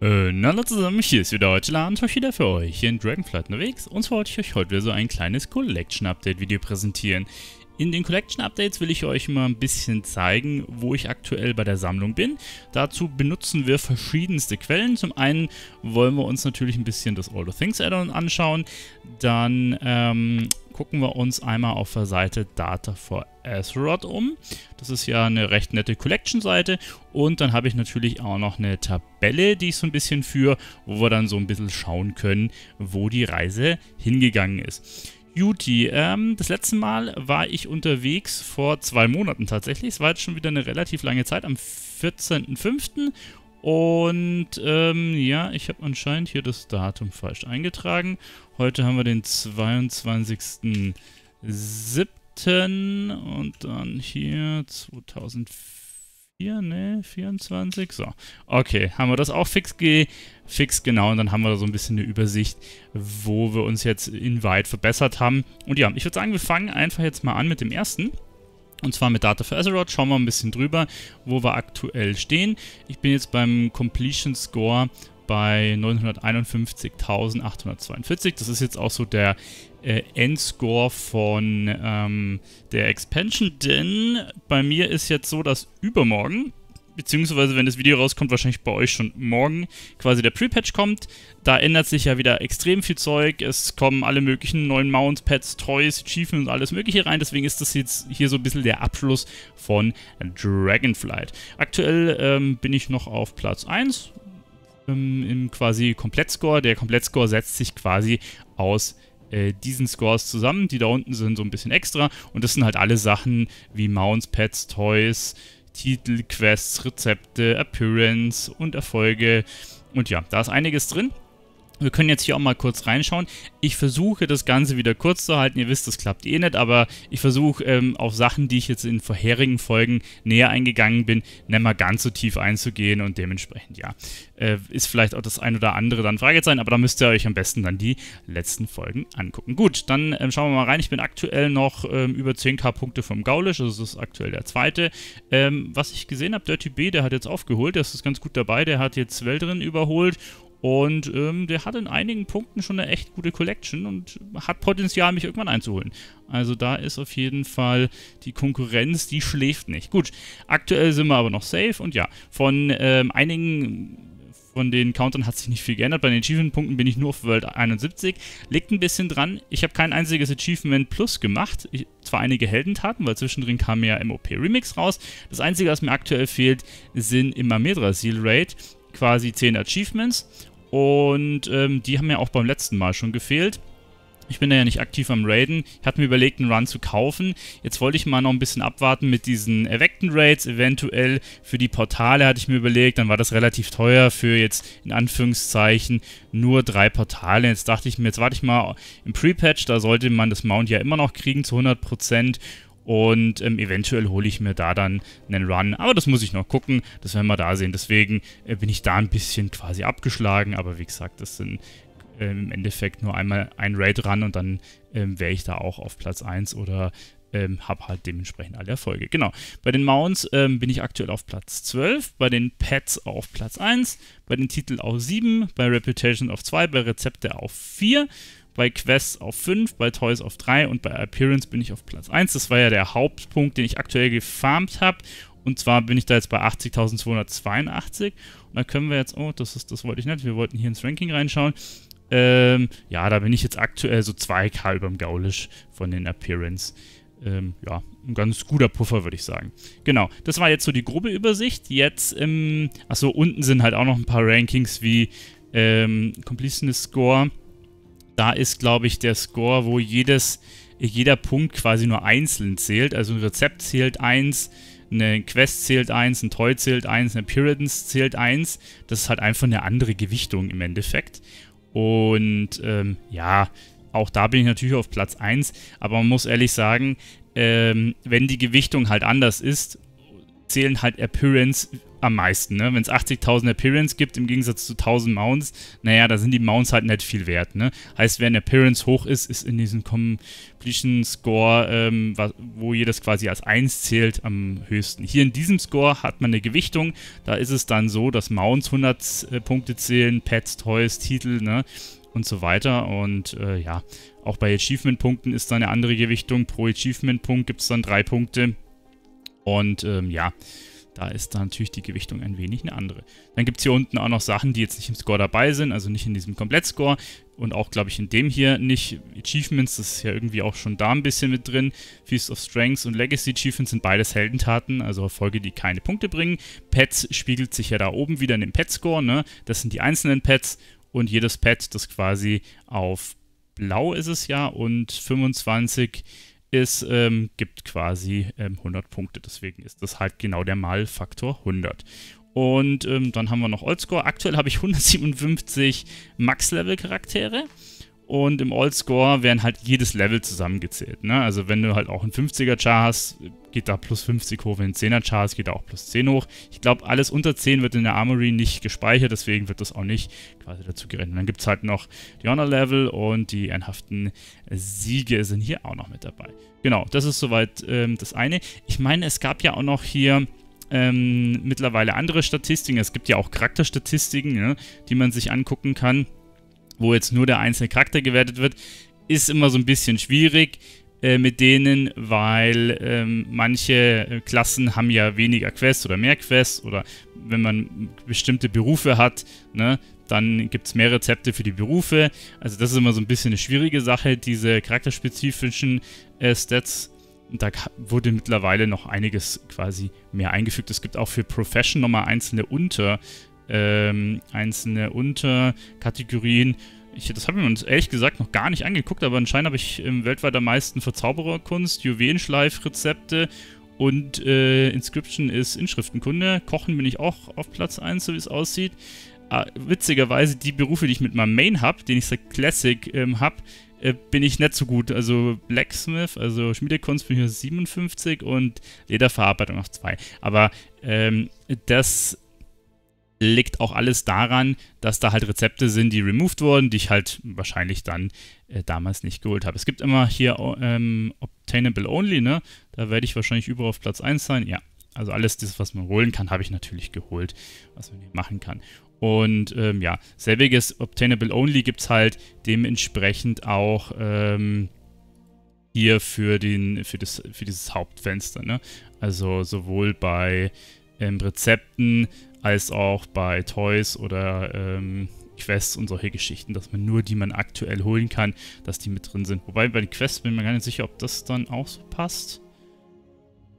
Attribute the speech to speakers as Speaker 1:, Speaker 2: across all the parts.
Speaker 1: Äh, na hallo zusammen, hier ist wieder Deutschland, euch wieder für euch in Dragonflight unterwegs und zwar wollte ich euch heute wieder so ein kleines Collection-Update-Video präsentieren. In den Collection-Updates will ich euch mal ein bisschen zeigen, wo ich aktuell bei der Sammlung bin. Dazu benutzen wir verschiedenste Quellen. Zum einen wollen wir uns natürlich ein bisschen das All the Things Add-on anschauen, dann ähm, gucken wir uns einmal auf der Seite Data for Azeroth um. Das ist ja eine recht nette Collection-Seite. Und dann habe ich natürlich auch noch eine Tabelle, die ich so ein bisschen führe, wo wir dann so ein bisschen schauen können, wo die Reise hingegangen ist. Juti, ähm, das letzte Mal war ich unterwegs vor zwei Monaten tatsächlich. Es war jetzt schon wieder eine relativ lange Zeit, am 14.05. Und ähm, ja, ich habe anscheinend hier das Datum falsch eingetragen. Heute haben wir den 22.07. und dann hier 2004, ne, 24, so. Okay, haben wir das auch fix, ge fix genau und dann haben wir da so ein bisschen eine Übersicht, wo wir uns jetzt in weit verbessert haben. Und ja, ich würde sagen, wir fangen einfach jetzt mal an mit dem ersten. Und zwar mit Data for Azeroth. Schauen wir ein bisschen drüber, wo wir aktuell stehen. Ich bin jetzt beim Completion Score bei 951.842. Das ist jetzt auch so der äh, Endscore von ähm, der Expansion, denn bei mir ist jetzt so, dass übermorgen beziehungsweise wenn das Video rauskommt, wahrscheinlich bei euch schon morgen quasi der Pre-Patch kommt. Da ändert sich ja wieder extrem viel Zeug. Es kommen alle möglichen neuen Mounts, Pets, Toys, Achievements und alles mögliche rein. Deswegen ist das jetzt hier so ein bisschen der Abschluss von Dragonflight. Aktuell ähm, bin ich noch auf Platz 1 ähm, im quasi Komplettscore. Der Komplettscore setzt sich quasi aus äh, diesen Scores zusammen. Die da unten sind so ein bisschen extra. Und das sind halt alle Sachen wie Mounts, Pets, Toys, Titel, Quests, Rezepte, Appearance und Erfolge. Und ja, da ist einiges drin. Wir können jetzt hier auch mal kurz reinschauen. Ich versuche das Ganze wieder kurz zu halten. Ihr wisst, das klappt eh nicht, aber ich versuche ähm, auf Sachen, die ich jetzt in vorherigen Folgen näher eingegangen bin, nicht mal ganz so tief einzugehen und dementsprechend, ja, äh, ist vielleicht auch das ein oder andere dann Fragezeichen, aber da müsst ihr euch am besten dann die letzten Folgen angucken. Gut, dann ähm, schauen wir mal rein. Ich bin aktuell noch ähm, über 10k Punkte vom Gaulisch, also das ist aktuell der zweite. Ähm, was ich gesehen habe, Dirty B, der hat jetzt aufgeholt, der ist ganz gut dabei, der hat jetzt Weltrin überholt und ähm, der hat in einigen Punkten schon eine echt gute Collection und hat Potenzial, mich irgendwann einzuholen. Also da ist auf jeden Fall die Konkurrenz, die schläft nicht. Gut, aktuell sind wir aber noch safe und ja, von ähm, einigen von den Countern hat sich nicht viel geändert. Bei den Achievement-Punkten bin ich nur auf World 71. Liegt ein bisschen dran, ich habe kein einziges Achievement Plus gemacht. Ich, zwar einige Heldentaten, weil zwischendrin kam ja MOP Remix raus. Das Einzige, was mir aktuell fehlt, sind immer Seal Raid quasi 10 Achievements und ähm, die haben mir auch beim letzten Mal schon gefehlt. Ich bin ja nicht aktiv am Raiden. Ich hatte mir überlegt, einen Run zu kaufen. Jetzt wollte ich mal noch ein bisschen abwarten mit diesen erweckten Raids. Eventuell für die Portale hatte ich mir überlegt. Dann war das relativ teuer für jetzt in Anführungszeichen nur drei Portale. Jetzt dachte ich mir, jetzt warte ich mal im Pre-Patch. Da sollte man das Mount ja immer noch kriegen zu 100%. Und ähm, eventuell hole ich mir da dann einen Run. Aber das muss ich noch gucken. Das werden wir da sehen. Deswegen äh, bin ich da ein bisschen quasi abgeschlagen. Aber wie gesagt, das sind äh, im Endeffekt nur einmal ein Raid-Run und dann ähm, wäre ich da auch auf Platz 1 oder ähm, habe halt dementsprechend alle Erfolge. Genau. Bei den Mounts ähm, bin ich aktuell auf Platz 12, bei den Pets auf Platz 1, bei den Titeln auf 7, bei Reputation auf 2, bei Rezepte auf 4, bei Quests auf 5, bei Toys auf 3 und bei Appearance bin ich auf Platz 1. Das war ja der Hauptpunkt, den ich aktuell gefarmt habe. Und zwar bin ich da jetzt bei 80.282. Und da können wir jetzt, oh, das ist, das wollte ich nicht, wir wollten hier ins Ranking reinschauen. Ähm, ja, da bin ich jetzt aktuell so 2K über dem Gaulisch von den Appearance. Ähm, ja, ein ganz guter Puffer, würde ich sagen. Genau, das war jetzt so die grobe Übersicht. Jetzt, ähm, achso, unten sind halt auch noch ein paar Rankings wie ähm, Completionist Score da ist, glaube ich, der Score, wo jedes, jeder Punkt quasi nur einzeln zählt. Also ein Rezept zählt 1, eine Quest zählt 1, ein Toy zählt 1, eine Appearance zählt 1. Das ist halt einfach eine andere Gewichtung im Endeffekt. Und ähm, ja, auch da bin ich natürlich auf Platz 1. Aber man muss ehrlich sagen, ähm, wenn die Gewichtung halt anders ist, zählen halt Appearance am meisten. Ne? Wenn es 80.000 Appearance gibt im Gegensatz zu 1000 Mounts, naja, da sind die Mounts halt nicht viel wert. Ne? Heißt, wer ein Appearance hoch ist, ist in diesem Completion Score, ähm, wo jedes quasi als 1 zählt, am höchsten. Hier in diesem Score hat man eine Gewichtung. Da ist es dann so, dass Mounts 100 äh, Punkte zählen, Pets, Toys, Titel ne? und so weiter. Und äh, ja, auch bei Achievement-Punkten ist da eine andere Gewichtung. Pro Achievement-Punkt gibt es dann drei Punkte. Und ähm, ja, da ist da natürlich die Gewichtung ein wenig eine andere. Dann gibt es hier unten auch noch Sachen, die jetzt nicht im Score dabei sind, also nicht in diesem Komplettscore und auch, glaube ich, in dem hier nicht. Achievements, das ist ja irgendwie auch schon da ein bisschen mit drin. Feast of Strengths und Legacy Achievements sind beides Heldentaten, also Erfolge, die keine Punkte bringen. Pets spiegelt sich ja da oben wieder in dem Pet-Score, ne? Das sind die einzelnen Pets und jedes Pet, das quasi auf blau ist es ja und 25 es ähm, gibt quasi ähm, 100 Punkte. Deswegen ist das halt genau der Malfaktor 100. Und ähm, dann haben wir noch Oldscore. Aktuell habe ich 157 Max-Level-Charaktere. Und im All-Score werden halt jedes Level zusammengezählt. Ne? Also wenn du halt auch einen 50er-Char hast, geht da plus 50 hoch. Wenn einen 10er-Char hast, geht da auch plus 10 hoch. Ich glaube, alles unter 10 wird in der Armory nicht gespeichert, deswegen wird das auch nicht quasi dazu gerechnet. Dann gibt es halt noch die Honor-Level und die ehrenhaften Siege sind hier auch noch mit dabei. Genau, das ist soweit ähm, das eine. Ich meine, es gab ja auch noch hier... Ähm, mittlerweile andere Statistiken. Es gibt ja auch Charakterstatistiken, ne, die man sich angucken kann wo jetzt nur der einzelne Charakter gewertet wird, ist immer so ein bisschen schwierig äh, mit denen, weil ähm, manche äh, Klassen haben ja weniger Quests oder mehr Quests oder wenn man bestimmte Berufe hat, ne, dann gibt es mehr Rezepte für die Berufe. Also das ist immer so ein bisschen eine schwierige Sache, diese charakterspezifischen äh, Stats. Da wurde mittlerweile noch einiges quasi mehr eingefügt. Es gibt auch für Profession nochmal einzelne Unter, ähm, einzelne Unterkategorien. Ich, das haben wir uns ehrlich gesagt noch gar nicht angeguckt, aber anscheinend habe ich ähm, weltweit am meisten Verzaubererkunst, Juwelenschleifrezepte und äh, Inscription ist Inschriftenkunde. Kochen bin ich auch auf Platz 1, so wie es aussieht. Äh, witzigerweise, die Berufe, die ich mit meinem Main habe, den ich seit Classic ähm, habe, äh, bin ich nicht so gut. Also Blacksmith, also Schmiedekunst bin ich auf 57 und Lederverarbeitung auf 2. Aber ähm, das liegt auch alles daran, dass da halt Rezepte sind, die removed wurden, die ich halt wahrscheinlich dann äh, damals nicht geholt habe. Es gibt immer hier ähm, Obtainable Only, ne? Da werde ich wahrscheinlich überall auf Platz 1 sein. Ja, also alles das, was man holen kann, habe ich natürlich geholt, was man hier machen kann. Und ähm, ja, selbiges Obtainable Only gibt es halt dementsprechend auch ähm, hier für, den, für, das, für dieses Hauptfenster. Ne? Also sowohl bei ähm, Rezepten als auch bei Toys oder ähm, Quests und solche Geschichten, dass man nur die man aktuell holen kann, dass die mit drin sind. Wobei bei den Quests bin ich mir gar nicht sicher, ob das dann auch so passt.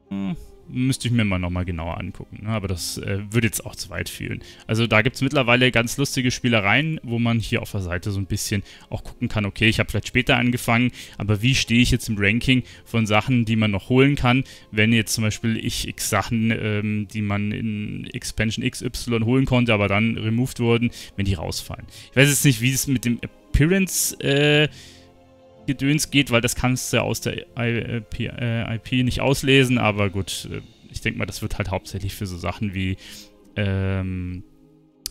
Speaker 1: Hm, müsste ich mir mal nochmal genauer angucken. Ne? Aber das äh, würde jetzt auch zu weit führen. Also da gibt es mittlerweile ganz lustige Spielereien, wo man hier auf der Seite so ein bisschen auch gucken kann, okay, ich habe vielleicht später angefangen, aber wie stehe ich jetzt im Ranking von Sachen, die man noch holen kann, wenn jetzt zum Beispiel ich x Sachen, ähm, die man in Expansion XY holen konnte, aber dann removed wurden, wenn die rausfallen. Ich weiß jetzt nicht, wie es mit dem Appearance äh, Gedöns geht, weil das kannst du ja aus der IP, äh, IP nicht auslesen, aber gut, äh, ich denke mal, das wird halt hauptsächlich für so Sachen wie, ähm,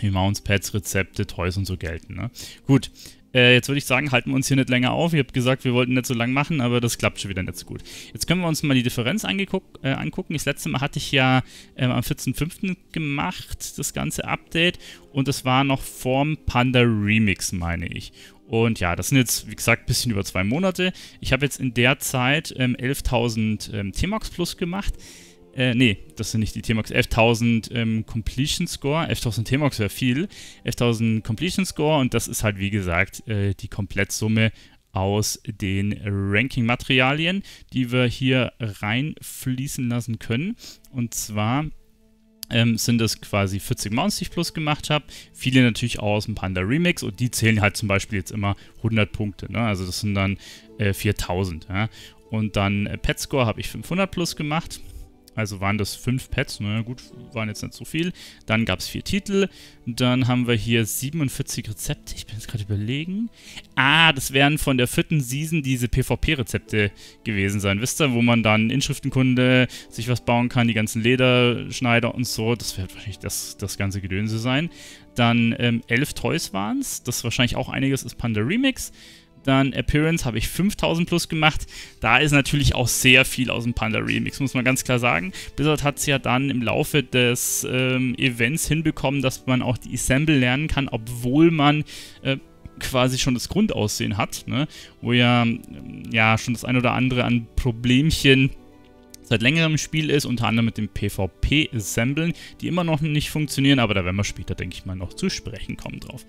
Speaker 1: wie Mounts, Pads, Rezepte, Toys und so gelten. Ne? Gut, äh, jetzt würde ich sagen, halten wir uns hier nicht länger auf. Ihr habt gesagt, wir wollten nicht so lang machen, aber das klappt schon wieder nicht so gut. Jetzt können wir uns mal die Differenz äh, angucken. Das letzte Mal hatte ich ja ähm, am 14.05. gemacht, das ganze Update. Und das war noch vorm Panda Remix, meine ich. Und ja, das sind jetzt, wie gesagt, ein bisschen über zwei Monate. Ich habe jetzt in der Zeit ähm, 11.000 ähm, T-Max Plus gemacht. Äh, nee, das sind nicht die T-Max. 11.000 ähm, Completion Score. 11.000 T-Max wäre viel. 11.000 Completion Score und das ist halt, wie gesagt, äh, die Komplettsumme aus den Ranking-Materialien, die wir hier reinfließen lassen können. Und zwar ähm, sind es quasi 40 Mounts, die ich plus gemacht habe. Viele natürlich aus dem Panda Remix und die zählen halt zum Beispiel jetzt immer 100 Punkte. Ne? Also das sind dann äh, 4000. Ja? Und dann äh, Pet Score habe ich 500 plus gemacht. Also waren das fünf Pets, naja gut, waren jetzt nicht so viel. Dann gab es vier Titel. Dann haben wir hier 47 Rezepte. Ich bin jetzt gerade überlegen. Ah, das wären von der vierten Season diese PvP-Rezepte gewesen sein. Wisst ihr, wo man dann Inschriftenkunde sich was bauen kann, die ganzen Lederschneider und so. Das wird wahrscheinlich das, das ganze Gedönse sein. Dann ähm, elf Toys waren es. Das ist wahrscheinlich auch einiges ist Panda Remix. Dann Appearance habe ich 5000 plus gemacht. Da ist natürlich auch sehr viel aus dem Panda Remix, muss man ganz klar sagen. Blizzard hat es ja dann im Laufe des ähm, Events hinbekommen, dass man auch die Assemble lernen kann, obwohl man äh, quasi schon das Grundaussehen hat, ne? wo ja, ja schon das ein oder andere an Problemchen seit längerem Spiel ist, unter anderem mit dem PvP-Assemblen, die immer noch nicht funktionieren, aber da werden wir später, denke ich mal, noch zu sprechen kommen drauf.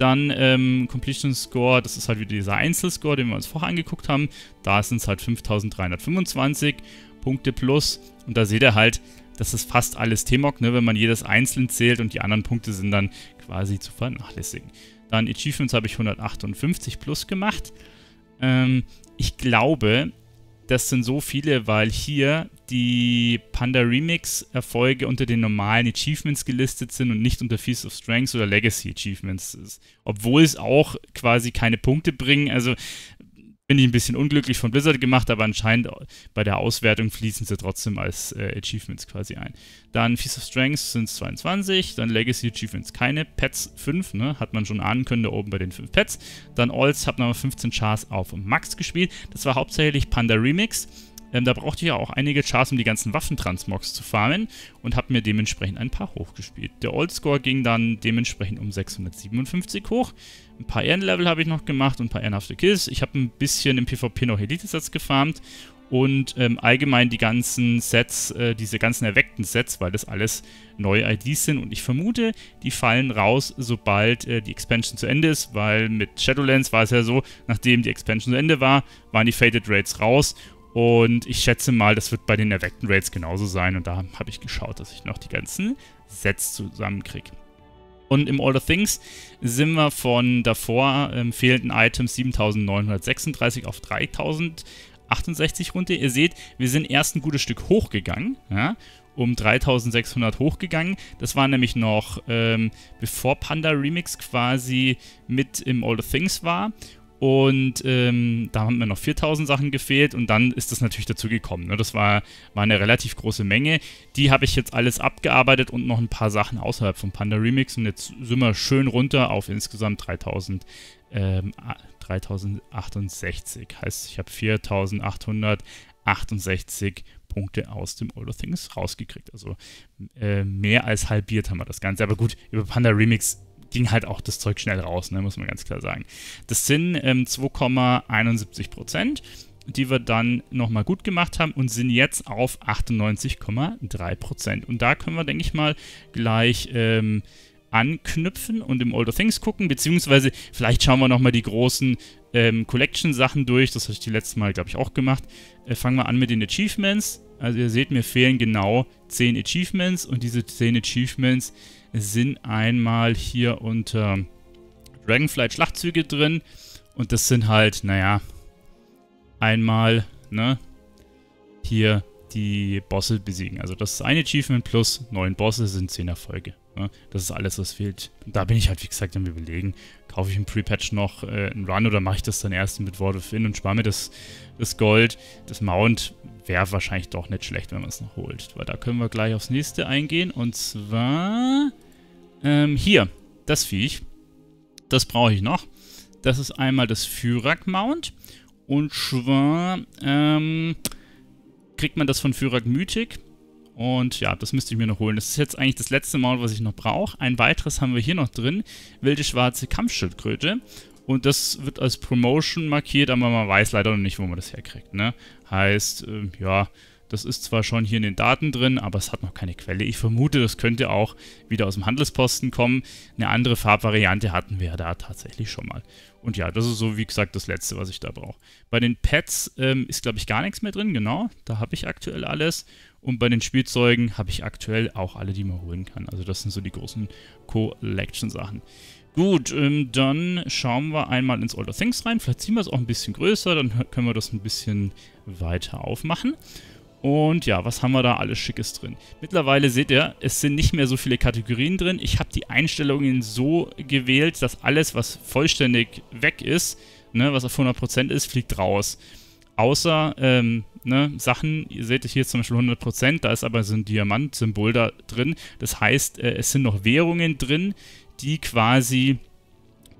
Speaker 1: Dann ähm, Completion Score, das ist halt wieder dieser Einzelscore, den wir uns vorher angeguckt haben. Da sind es halt 5325 Punkte plus. Und da seht ihr halt, das ist fast alles T-Mog, ne, wenn man jedes einzeln zählt und die anderen Punkte sind dann quasi zu vernachlässigen. Dann Achievements habe ich 158 plus gemacht. Ähm, ich glaube, das sind so viele, weil hier die Panda Remix Erfolge unter den normalen Achievements gelistet sind und nicht unter Feast of Strengths oder Legacy Achievements. Obwohl es auch quasi keine Punkte bringen. Also bin ich ein bisschen unglücklich von Blizzard gemacht, aber anscheinend bei der Auswertung fließen sie trotzdem als äh, Achievements quasi ein. Dann Feast of Strengths sind es 22, dann Legacy Achievements keine, Pets 5, ne, hat man schon ahnen können da oben bei den 5 Pets. Dann Alls, habe nochmal 15 Chars auf Max gespielt. Das war hauptsächlich Panda Remix. Ähm, da brauchte ich ja auch einige Chars, um die ganzen Waffentransmogs zu farmen und habe mir dementsprechend ein paar hochgespielt. Der Old-Score ging dann dementsprechend um 657 hoch. Ein paar Ehrenlevel habe ich noch gemacht und ein paar ehrenhafte Kills. Ich habe ein bisschen im PvP noch Elite-Sets gefarmt und ähm, allgemein die ganzen Sets, äh, diese ganzen erweckten Sets, weil das alles neue IDs sind und ich vermute, die fallen raus, sobald äh, die Expansion zu Ende ist, weil mit Shadowlands war es ja so, nachdem die Expansion zu Ende war, waren die Faded Raids raus und ich schätze mal, das wird bei den erweckten Raids genauso sein. Und da habe ich geschaut, dass ich noch die ganzen Sets zusammenkriege. Und im All the Things sind wir von davor ähm, fehlenden Items 7936 auf 3068 runter. Ihr seht, wir sind erst ein gutes Stück hochgegangen. Ja? um 3600 hochgegangen. Das war nämlich noch ähm, bevor Panda Remix quasi mit im All the Things war. Und ähm, da haben mir noch 4000 Sachen gefehlt und dann ist das natürlich dazu gekommen. Ne? Das war, war eine relativ große Menge. Die habe ich jetzt alles abgearbeitet und noch ein paar Sachen außerhalb vom Panda Remix. Und jetzt sind wir schön runter auf insgesamt 3000, ähm, 3068. Heißt, ich habe 4868 Punkte aus dem All Things rausgekriegt. Also äh, mehr als halbiert haben wir das Ganze. Aber gut, über Panda Remix ging halt auch das Zeug schnell raus, ne, muss man ganz klar sagen. Das sind ähm, 2,71 Prozent die wir dann nochmal gut gemacht haben und sind jetzt auf 98,3%. Und da können wir, denke ich mal, gleich ähm, anknüpfen und im Older Things gucken, beziehungsweise vielleicht schauen wir nochmal die großen ähm, Collection-Sachen durch. Das habe ich die letzte Mal, glaube ich, auch gemacht. Äh, fangen wir an mit den Achievements. Also ihr seht, mir fehlen genau 10 Achievements und diese 10 Achievements sind einmal hier unter Dragonflight Schlachtzüge drin. Und das sind halt, naja, einmal, ne, hier die Bosse besiegen. Also das ist ein Achievement plus neun Bosse sind zehn Erfolge. Ne? Das ist alles, was fehlt. Und da bin ich halt, wie gesagt, am überlegen, kaufe ich im Pre-Patch noch äh, einen Run oder mache ich das dann erst mit Ward of In und spare mir das, das Gold. Das Mount wäre wahrscheinlich doch nicht schlecht, wenn man es noch holt. Weil da können wir gleich aufs nächste eingehen. Und zwar ähm, hier, das Viech. Das brauche ich noch. Das ist einmal das Fyrak-Mount. Und zwar ähm, kriegt man das von Fyrak Mythic. Und ja, das müsste ich mir noch holen. Das ist jetzt eigentlich das letzte Mount, was ich noch brauche. Ein weiteres haben wir hier noch drin. Wilde schwarze Kampfschildkröte. Und das wird als Promotion markiert, aber man weiß leider noch nicht, wo man das herkriegt. Ne? Heißt, äh, ja, das ist zwar schon hier in den Daten drin, aber es hat noch keine Quelle. Ich vermute, das könnte auch wieder aus dem Handelsposten kommen. Eine andere Farbvariante hatten wir ja da tatsächlich schon mal. Und ja, das ist so, wie gesagt, das Letzte, was ich da brauche. Bei den Pets ähm, ist, glaube ich, gar nichts mehr drin, genau. Da habe ich aktuell alles. Und bei den Spielzeugen habe ich aktuell auch alle, die man holen kann. Also das sind so die großen Collection-Sachen. Gut, ähm, dann schauen wir einmal ins Older Things rein. Vielleicht ziehen wir es auch ein bisschen größer, dann können wir das ein bisschen weiter aufmachen. Und ja, was haben wir da alles Schickes drin? Mittlerweile seht ihr, es sind nicht mehr so viele Kategorien drin. Ich habe die Einstellungen so gewählt, dass alles, was vollständig weg ist, ne, was auf 100% ist, fliegt raus. Außer ähm, ne, Sachen, ihr seht hier zum Beispiel 100%, da ist aber so ein Diamant-Symbol da drin. Das heißt, äh, es sind noch Währungen drin, die quasi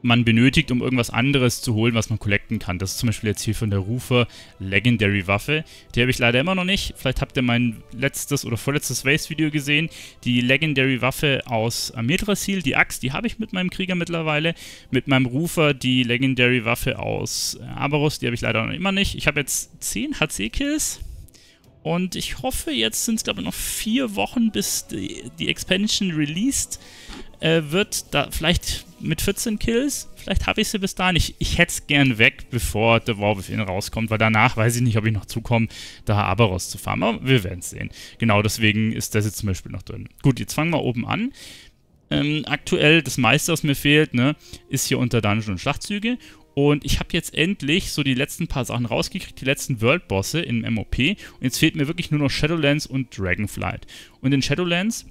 Speaker 1: man benötigt, um irgendwas anderes zu holen, was man collecten kann. Das ist zum Beispiel jetzt hier von der Rufer Legendary Waffe. Die habe ich leider immer noch nicht. Vielleicht habt ihr mein letztes oder vorletztes Waste-Video gesehen. Die Legendary Waffe aus Amedrasil, die Axt, die habe ich mit meinem Krieger mittlerweile. Mit meinem Rufer die Legendary Waffe aus Aberus, die habe ich leider noch immer nicht. Ich habe jetzt 10 HC-Kills. Und ich hoffe, jetzt sind es, glaube ich, noch vier Wochen, bis die, die Expansion released äh, wird. Da vielleicht mit 14 Kills. Vielleicht habe ich sie bis dahin. Ich, ich hätte es gern weg, bevor The War Within rauskommt, weil danach weiß ich nicht, ob ich noch zukomme, da Aberos zu farmen. Aber wir werden es sehen. Genau deswegen ist das jetzt zum Beispiel noch drin. Gut, jetzt fangen wir oben an. Ähm, aktuell, das meiste, was mir fehlt, ne, ist hier unter Dungeon und Schlachtzüge. Und ich habe jetzt endlich so die letzten paar Sachen rausgekriegt, die letzten World-Bosse im MOP. Und jetzt fehlt mir wirklich nur noch Shadowlands und Dragonflight. Und in Shadowlands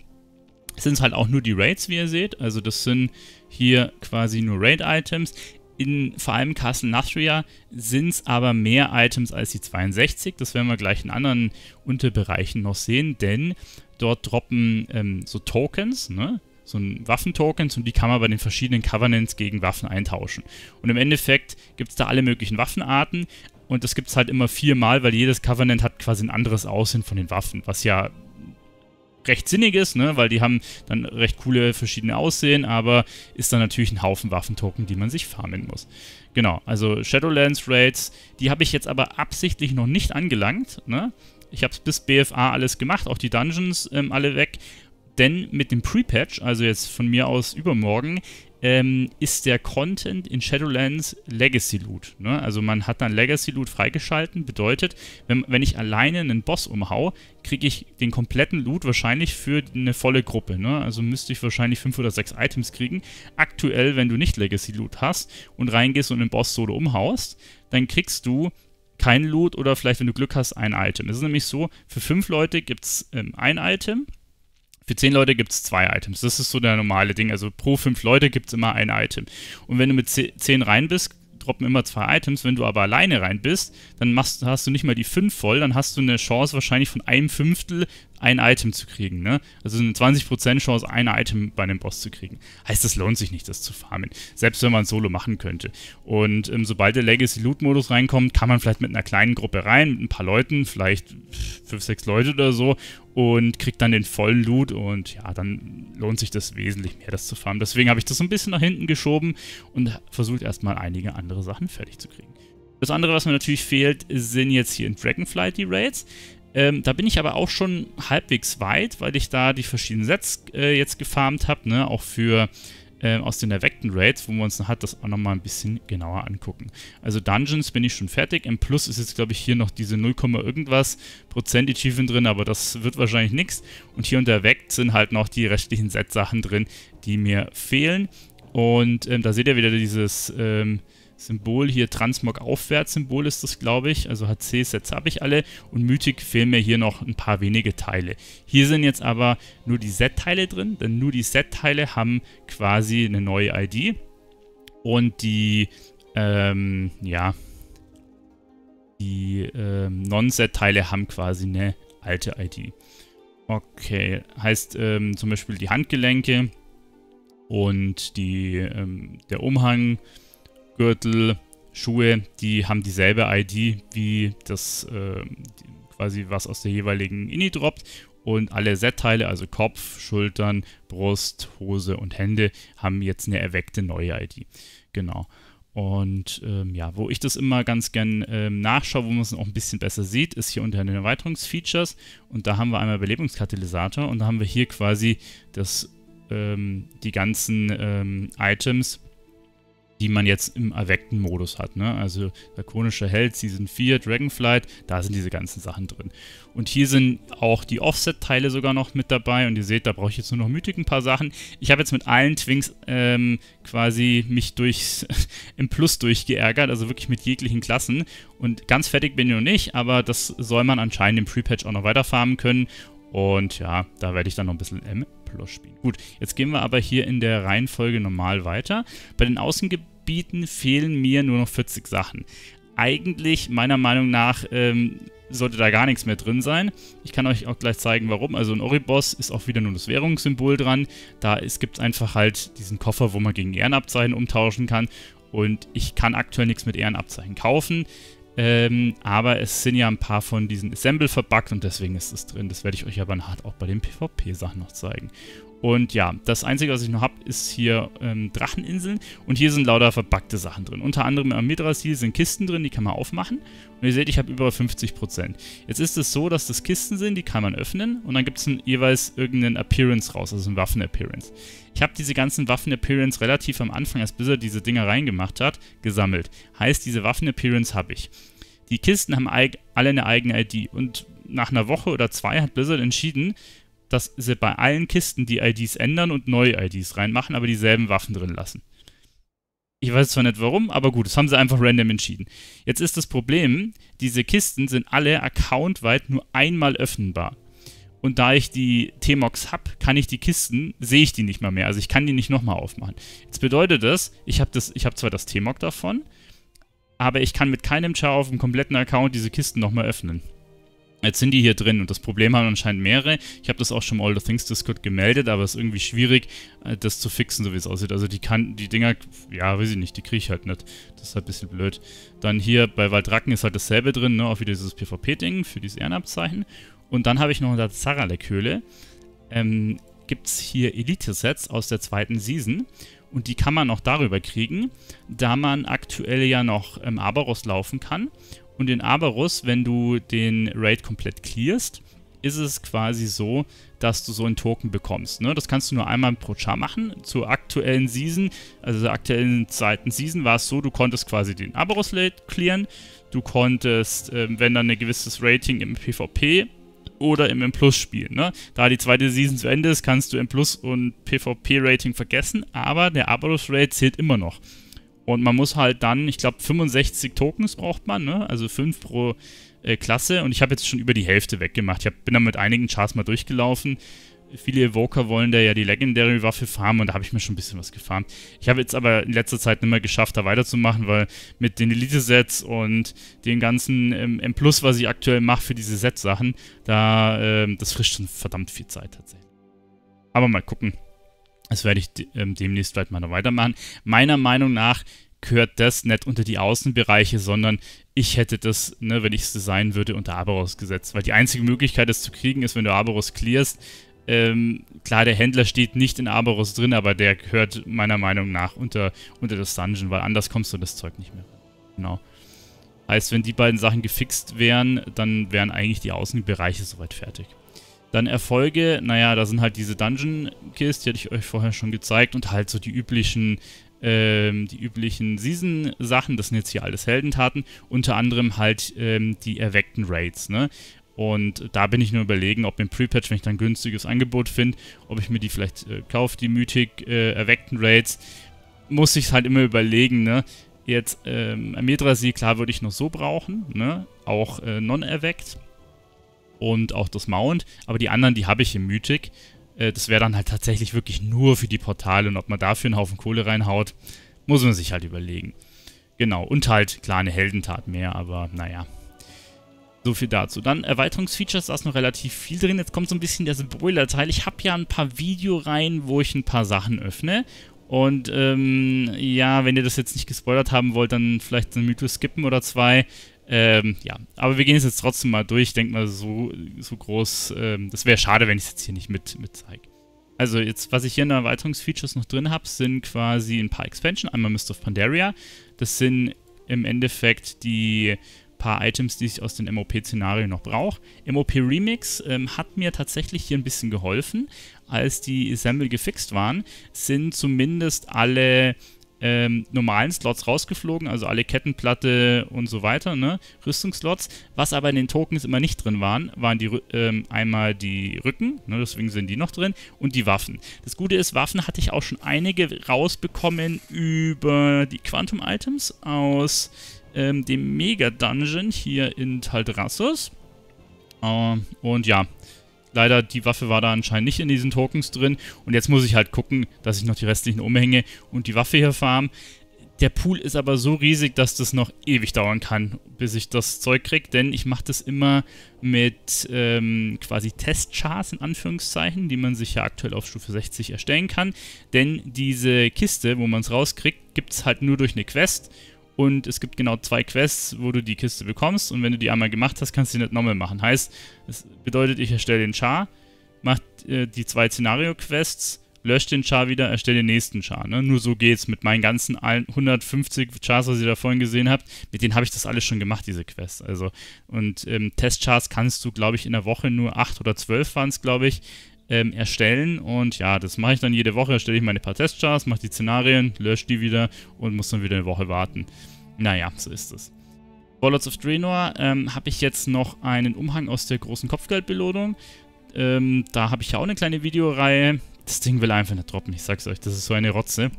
Speaker 1: sind es halt auch nur die Raids, wie ihr seht. Also das sind hier quasi nur Raid-Items. In vor allem Castle Nathria sind es aber mehr Items als die 62. Das werden wir gleich in anderen Unterbereichen noch sehen, denn dort droppen ähm, so Tokens, ne? So ein Waffentokens und die kann man bei den verschiedenen Covenants gegen Waffen eintauschen. Und im Endeffekt gibt es da alle möglichen Waffenarten und das gibt es halt immer viermal, weil jedes Covenant hat quasi ein anderes Aussehen von den Waffen, was ja recht sinniges, ne, weil die haben dann recht coole verschiedene Aussehen, aber ist dann natürlich ein Haufen Waffentoken, die man sich farmen muss. Genau, also Shadowlands Raids, die habe ich jetzt aber absichtlich noch nicht angelangt, ne? Ich habe es bis BFA alles gemacht, auch die Dungeons ähm, alle weg, denn mit dem Pre-Patch, also jetzt von mir aus übermorgen, ähm, ist der Content in Shadowlands Legacy Loot. Ne? Also man hat dann Legacy Loot freigeschalten, bedeutet, wenn, wenn ich alleine einen Boss umhau, kriege ich den kompletten Loot wahrscheinlich für eine volle Gruppe. Ne? Also müsste ich wahrscheinlich fünf oder sechs Items kriegen. Aktuell, wenn du nicht Legacy Loot hast und reingehst und einen Boss solo umhaust, dann kriegst du kein Loot oder vielleicht, wenn du Glück hast, ein Item. Es ist nämlich so, für fünf Leute gibt es ähm, ein Item für 10 Leute gibt es zwei Items. Das ist so der normale Ding. Also pro 5 Leute gibt es immer ein Item. Und wenn du mit 10 rein bist, droppen immer zwei Items. Wenn du aber alleine rein bist, dann machst, hast du nicht mal die 5 voll, dann hast du eine Chance wahrscheinlich von einem Fünftel ein Item zu kriegen. Ne? Also eine 20% Chance, ein Item bei einem Boss zu kriegen. Heißt, es lohnt sich nicht, das zu farmen. Selbst wenn man solo machen könnte. Und ähm, sobald der Legacy Loot Modus reinkommt, kann man vielleicht mit einer kleinen Gruppe rein, mit ein paar Leuten, vielleicht 5, 6 Leute oder so und kriegt dann den vollen Loot und ja, dann lohnt sich das wesentlich mehr, das zu farmen. Deswegen habe ich das so ein bisschen nach hinten geschoben und versucht erstmal einige andere Sachen fertig zu kriegen. Das andere, was mir natürlich fehlt, sind jetzt hier in Dragonflight die Raids. Ähm, da bin ich aber auch schon halbwegs weit, weil ich da die verschiedenen Sets äh, jetzt gefarmt habe, ne? auch für äh, aus den erweckten Raids, wo wir uns halt das auch nochmal ein bisschen genauer angucken. Also Dungeons bin ich schon fertig. Im Plus ist jetzt, glaube ich, hier noch diese 0, irgendwas Prozent Achievement drin, aber das wird wahrscheinlich nichts. Und hier unter erweckt sind halt noch die restlichen Set-Sachen drin, die mir fehlen. Und ähm, da seht ihr wieder dieses ähm, Symbol hier, Transmog Aufwärts-Symbol ist das, glaube ich. Also HC-Sets habe ich alle und Mythic fehlen mir hier noch ein paar wenige Teile. Hier sind jetzt aber nur die Set-Teile drin, denn nur die Set-Teile haben quasi eine neue ID. Und die, ähm, ja, die ähm, Non-Set-Teile haben quasi eine alte ID. Okay, heißt ähm, zum Beispiel die Handgelenke und die, ähm, der Umhang Gürtel, Schuhe, die haben dieselbe ID wie das äh, quasi was aus der jeweiligen Ini droppt. Und alle Set-Teile, also Kopf, Schultern, Brust, Hose und Hände, haben jetzt eine erweckte neue ID. Genau. Und ähm, ja, wo ich das immer ganz gern ähm, nachschaue, wo man es auch ein bisschen besser sieht, ist hier unter den Erweiterungsfeatures. Und da haben wir einmal Belebungskatalysator und da haben wir hier quasi das, ähm, die ganzen ähm, Items die man jetzt im erweckten Modus hat. Ne? Also Drakonischer Held, Season 4, Dragonflight, da sind diese ganzen Sachen drin. Und hier sind auch die Offset-Teile sogar noch mit dabei. Und ihr seht, da brauche ich jetzt nur noch mythic ein paar Sachen. Ich habe jetzt mit allen Twinks ähm, quasi mich durchs im Plus durchgeärgert, also wirklich mit jeglichen Klassen. Und ganz fertig bin ich noch nicht, aber das soll man anscheinend im Pre-Patch auch noch weiterfarmen können. Und ja, da werde ich dann noch ein bisschen M Plus spielen. Gut, jetzt gehen wir aber hier in der Reihenfolge normal weiter. Bei den Außengebieten fehlen mir nur noch 40 Sachen. Eigentlich, meiner Meinung nach, ähm, sollte da gar nichts mehr drin sein. Ich kann euch auch gleich zeigen, warum. Also ein Oribos ist auch wieder nur das Währungssymbol dran. Da gibt es einfach halt diesen Koffer, wo man gegen Ehrenabzeichen umtauschen kann. Und ich kann aktuell nichts mit Ehrenabzeichen kaufen. Ähm, aber es sind ja ein paar von diesen Assemble verbuggt und deswegen ist es drin. Das werde ich euch aber nachher auch bei den PvP-Sachen noch zeigen. Und ja, das Einzige, was ich noch habe, ist hier ähm, Dracheninseln. Und hier sind lauter verbuggte Sachen drin. Unter anderem am Midrasil sind Kisten drin, die kann man aufmachen. Und ihr seht, ich habe über 50%. Jetzt ist es so, dass das Kisten sind, die kann man öffnen. Und dann gibt es jeweils irgendeinen Appearance raus, also einen Waffen-Appearance. Ich habe diese ganzen Waffen-Appearance relativ am Anfang, als Blizzard diese Dinger reingemacht hat, gesammelt. Heißt, diese Waffen-Appearance habe ich. Die Kisten haben alle eine eigene ID. Und nach einer Woche oder zwei hat Blizzard entschieden, dass sie bei allen Kisten die IDs ändern und neue IDs reinmachen, aber dieselben Waffen drin lassen. Ich weiß zwar nicht warum, aber gut, das haben sie einfach random entschieden. Jetzt ist das Problem, diese Kisten sind alle accountweit nur einmal öffnenbar. Und da ich die T-Mox habe, kann ich die Kisten, sehe ich die nicht mal mehr. Also ich kann die nicht nochmal aufmachen. Jetzt bedeutet das, ich habe hab zwar das T-Mock davon, aber ich kann mit keinem Char auf dem kompletten Account diese Kisten nochmal öffnen. Jetzt sind die hier drin und das Problem haben anscheinend mehrere. Ich habe das auch schon im All the Things Discord gemeldet, aber es ist irgendwie schwierig, äh, das zu fixen, so wie es aussieht. Also die kann, die Dinger, ja, weiß ich nicht, die kriege ich halt nicht. Das ist halt ein bisschen blöd. Dann hier bei Waldracken ist halt dasselbe drin, ne, auch wieder dieses PvP-Ding für dieses Ehrenabzeichen. Und dann habe ich noch in der Zaralek-Höhle, ähm, gibt es hier Elite-Sets aus der zweiten Season. Und die kann man auch darüber kriegen, da man aktuell ja noch im Aberos laufen kann. Und in Aberus, wenn du den Raid komplett clearst, ist es quasi so, dass du so einen Token bekommst. Ne? Das kannst du nur einmal pro Char machen. Zur aktuellen Season, also zur aktuellen zweiten Season, war es so, du konntest quasi den Aberus Raid clearen. Du konntest, äh, wenn dann ein gewisses Rating im PvP oder im M Plus spielen. Ne? Da die zweite Season zu Ende ist, kannst du M Plus und PvP-Rating vergessen, aber der Aberus Raid zählt immer noch. Und man muss halt dann, ich glaube, 65 Tokens braucht man, ne? also 5 pro äh, Klasse. Und ich habe jetzt schon über die Hälfte weggemacht. Ich hab, bin dann mit einigen Charts mal durchgelaufen. Viele Evoker wollen da ja die Legendary Waffe farmen und da habe ich mir schon ein bisschen was gefarmt. Ich habe jetzt aber in letzter Zeit nicht mehr geschafft, da weiterzumachen, weil mit den Elite-Sets und den ganzen ähm, M Plus, was ich aktuell mache für diese Set-Sachen, da, ähm, das frisst schon verdammt viel Zeit tatsächlich. Aber mal gucken. Das werde ich ähm, demnächst vielleicht mal noch weitermachen. Meiner Meinung nach gehört das nicht unter die Außenbereiche, sondern ich hätte das, ne, wenn ich es designen würde, unter Aberos gesetzt. Weil die einzige Möglichkeit, das zu kriegen, ist, wenn du Aberos clearst. Ähm, klar, der Händler steht nicht in Aberos drin, aber der gehört meiner Meinung nach unter, unter das Dungeon, weil anders kommst du das Zeug nicht mehr. Genau. Heißt, wenn die beiden Sachen gefixt wären, dann wären eigentlich die Außenbereiche soweit fertig. Dann Erfolge, naja, da sind halt diese Dungeon-Kills, die hatte ich euch vorher schon gezeigt und halt so die üblichen, ähm, die üblichen Season-Sachen, das sind jetzt hier alles Heldentaten, unter anderem halt ähm, die erweckten Raids, ne? Und da bin ich nur überlegen, ob im Pre-Patch, wenn ich dann ein günstiges Angebot finde, ob ich mir die vielleicht äh, kaufe, die Mythic äh, erweckten Raids. Muss ich halt immer überlegen, ne? Jetzt, ähm, Amedrasi, klar, würde ich noch so brauchen, ne? Auch äh, non-erweckt und auch das Mount, aber die anderen, die habe ich im Mythic. Äh, das wäre dann halt tatsächlich wirklich nur für die Portale und ob man dafür einen Haufen Kohle reinhaut, muss man sich halt überlegen. Genau, und halt klar eine Heldentat mehr, aber naja. So viel dazu. Dann Erweiterungsfeatures, da ist noch relativ viel drin. Jetzt kommt so ein bisschen der Spoiler-Teil. Ich habe ja ein paar Videoreihen, wo ich ein paar Sachen öffne. Und ähm, ja, wenn ihr das jetzt nicht gespoilert haben wollt, dann vielleicht eine Mythos skippen oder zwei. Ähm, ja, aber wir gehen es jetzt trotzdem mal durch. Ich denke mal, so, so groß, ähm, das wäre schade, wenn ich es jetzt hier nicht mit, mit zeige. Also jetzt, was ich hier in Erweiterungsfeatures noch drin habe, sind quasi ein paar Expansion. Einmal Mist of Pandaria. Das sind im Endeffekt die paar Items, die ich aus den MOP-Szenarien noch brauche. MOP Remix ähm, hat mir tatsächlich hier ein bisschen geholfen. Als die Assemble gefixt waren, sind zumindest alle ähm, normalen Slots rausgeflogen, also alle Kettenplatte und so weiter, ne? Rüstungsslots. Was aber in den Tokens immer nicht drin waren, waren die ähm, einmal die Rücken, ne? deswegen sind die noch drin, und die Waffen. Das Gute ist, Waffen hatte ich auch schon einige rausbekommen über die Quantum Items aus ähm, dem Mega Dungeon hier in Taldrassos. Uh, und ja, leider die Waffe war da anscheinend nicht in diesen Tokens drin. Und jetzt muss ich halt gucken, dass ich noch die restlichen umhänge und die Waffe hier farm. Der Pool ist aber so riesig, dass das noch ewig dauern kann, bis ich das Zeug kriege, denn ich mache das immer mit ähm, quasi Testchars in Anführungszeichen, die man sich ja aktuell auf Stufe 60 erstellen kann. Denn diese Kiste, wo man es rauskriegt, gibt es halt nur durch eine Quest und es gibt genau zwei Quests, wo du die Kiste bekommst. Und wenn du die einmal gemacht hast, kannst du die nicht nochmal machen. Heißt, das bedeutet, ich erstelle den Char, mache äh, die zwei Szenario-Quests, lösche den Char wieder, erstelle den nächsten Char. Ne? Nur so geht's mit meinen ganzen 150 Chars, was ihr da vorhin gesehen habt. Mit denen habe ich das alles schon gemacht, diese Quests. Also, und ähm, Testchars kannst du, glaube ich, in der Woche nur 8 oder 12 waren es, glaube ich, ähm, erstellen. Und ja, das mache ich dann jede Woche. Erstelle ich meine paar Testchars, mache die Szenarien, lösche die wieder und muss dann wieder eine Woche warten. Naja, so ist es. Warlords of Draenor ähm, habe ich jetzt noch einen Umhang aus der großen Kopfgeldbelohnung. Ähm, da habe ich ja auch eine kleine Videoreihe. Das Ding will einfach nicht droppen, ich sag's euch. Das ist so eine Rotze.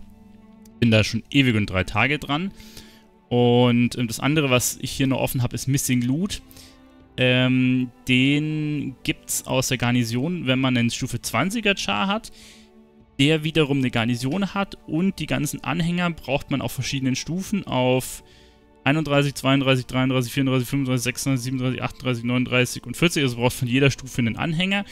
Speaker 1: Bin da schon ewig und drei Tage dran. Und ähm, das andere, was ich hier noch offen habe, ist Missing Loot. Ähm, den gibt's aus der Garnison, wenn man einen Stufe 20er Char hat. Der wiederum eine Garnison hat und die ganzen Anhänger braucht man auf verschiedenen Stufen auf 31, 32, 33, 34, 35, 36, 37, 38, 39 und 40. Also braucht von jeder Stufe einen Anhänger.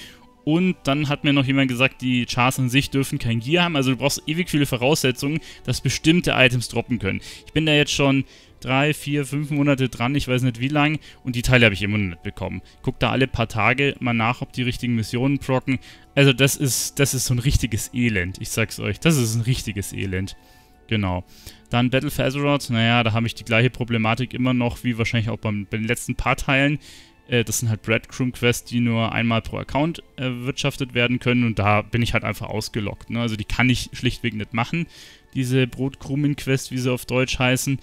Speaker 1: Und dann hat mir noch jemand gesagt, die Chars an sich dürfen kein Gear haben. Also du brauchst ewig viele Voraussetzungen, dass bestimmte Items droppen können. Ich bin da jetzt schon drei, vier, fünf Monate dran, ich weiß nicht wie lang, und die Teile habe ich immer noch nicht bekommen. Guck da alle paar Tage mal nach, ob die richtigen Missionen procken. Also das ist, das ist so ein richtiges Elend, ich sag's euch. Das ist ein richtiges Elend. Genau. Dann Battle for Azeroth, naja, da habe ich die gleiche Problematik immer noch, wie wahrscheinlich auch beim, bei den letzten paar Teilen. Äh, das sind halt Breadcrumb-Quests, die nur einmal pro Account erwirtschaftet werden können und da bin ich halt einfach ausgelockt. Ne? Also die kann ich schlichtweg nicht machen, diese Brotkrumen-Quest, wie sie auf Deutsch heißen.